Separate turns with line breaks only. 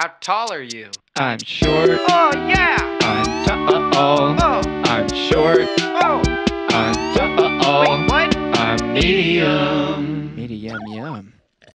How tall are you?
I'm short.
Oh, yeah!
I'm tall.
Oh,
I'm short.
oh!
I'm tall.
Wait, what?
I'm medium. Medium, yum.